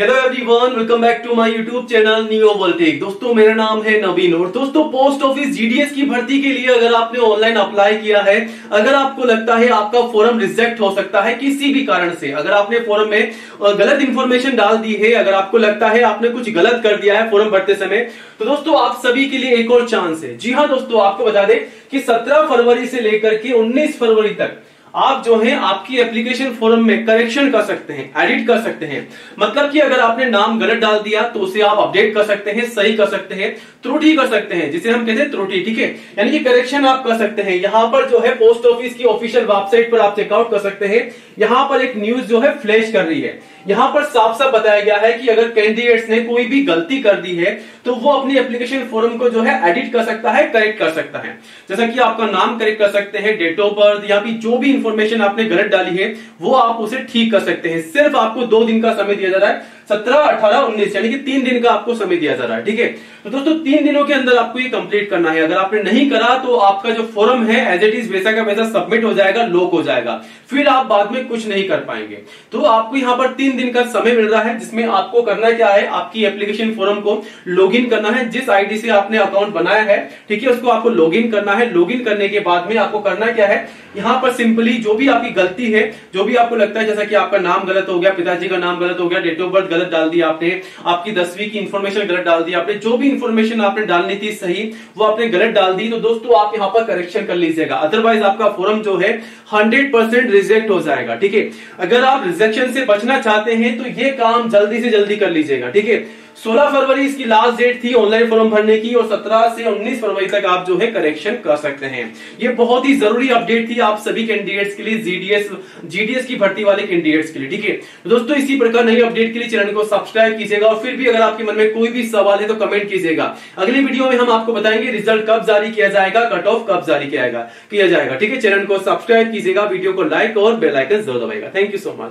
Hello everyone welcome back to my YouTube channel new Voltek दोस्तों, मेरा नाम है नवीन और दोस्तों पोस्ट ऑफ़िस जीडीएस की भर्ती के लिए अगर आपने ऑनलाइन अप्लाई किया है, अगर आपको लगता है आपका फॉर्म रिजेक्ट हो सकता है किसी भी कारण से, अगर आपने फॉर्म में गलत इंफॉर्मेशन डाल दी है, अगर आपको लगता है आपने कुछ गलत कर दिया है फॉर्म भरते समय तो दोस्तों, आप सभी के लिए एक और चांस है। जी हाँ दोस्तों, आपको बता दें कि सत्रह फरवरी से लेकर के उन्नीस फरवरी तक आप जो है, आपकी एप्लीकेशन फॉर्म में करेक्शन कर सकते हैं एडिट कर सकते हैं। मतलब कि अगर आपने नाम गलत डाल दिया तो उसे आप अपडेट कर सकते हैं, सही कर सकते हैं, त्रुटि कर सकते हैं, जिसे हम कहते हैं त्रुटि, ठीक है? यानी कि करेक्शन आप कर सकते हैं। यहाँ पर जो है पोस्ट ऑफ़िस की ऑफिशियल वेबसाइट पर आप चेकआउट कर सकते हैं। यहाँ पर एक न्यूज़ जो है फ्लैश कर रही है। यहाँ पर साफ़ साफ़ बताया गया है कि अगर कैंडिडेट्स ने कोई भी गलती कर दी है तो वो अपनी एप्लीकेशन फॉर्म को जो है एडिट कर सकता है करेक्ट कर सकता है। जैसा कि आपका नाम करेक्ट कर सकते हैं डेट ऑफ़ बर्थ या भी जो भी इंफॉर्मेशन आपने गलत डाली है, वो आप उसे ठीक कर सकते हैं। सिर्फ़ आपको दो दिन का समय दिया जा रहा है, सत्रह, अठारह, उन्नीस, यानी कि तीन दिन का आपको समय दिया जा रहा है, ठीक है? तो दोस्तों, तीन दिनों के अंदर आपको ये कंप्लीट करना है। अगर आपने नहीं करा तो आपका जो फॉर्म है एज इट इज़ वैसा का वैसा सबमिट हो जाएगा लॉक हो जाएगा। फिर आप बाद में कुछ नहीं कर पाएँगे। तो आपको यहाँ पर तीन दिन का समय मिल रहा है, जिसमें आपको करना क्या है, आपकी एप्लीकेशन फॉर्म को लॉग करना है। जिस आईडी से आपने अकाउंट बनाया है, ठीक है, उसको आपको लॉग करना है। लॉग करने के बाद में आपको करना क्या है, यहाँ पर सिंपली जो भी आपकी गलती है, जो भी आपको लगता है जैसा कि आपका नाम गलत हो गया, पिताजी का नाम गलत हो गया डेट ऑफ़ बर्थ गलत डाल दिया आपने, आपकी दसवीं की इंफॉर्मेशन गलत डाल दी आपने, जो भी इंफॉर्मेशन आपने डालनी थी सही, वो आपने गलत डाल दी तो दोस्तों आप यहाँ पर करेक्शन कर लीजिएगा। अदरवाइज़ आपका फॉर्म जो है हंड्रेड रिजेक्ट हो जाएगा, ठीक है? अगर आप रिजेक्शन से बचना चाहते हैं तो ये काम जल्दी से जल्दी कर लीजिएगा, ठीक है? 16 फरवरी इसकी लास्ट डेट थी ऑनलाइन फॉर्म भरने की और 17 से 19 फरवरी तक आप जो है करेक्शन कर सकते हैं। ये बहुत ही ज़रूरी अपडेट थी आप सभी कैंडिडेट्स के लिए जीडीएस जीडीएस की भर्ती वाले कैंडिडेट्स के लिए, ठीक है? तो दोस्तों, इसी प्रकार नई अपडेट के लिए चैनल को सब्सक्राइब कीजिएगा और फिर भी अगर आपके मन में कोई भी सवाल है तो कमेंट कीजिएगा। अगली वीडियो में हम आपको बताएँगे रिज़ल्ट कब जारी किया जाएगा कट ऑफ़ कब जारी किया जाएगा किया जाएगा, ठीक है? चैनल को सब्सक्राइब कीजिएगा वीडियो को लाइक और बेलाइकन ज़रूर दबाएगा थैंक यू सो मच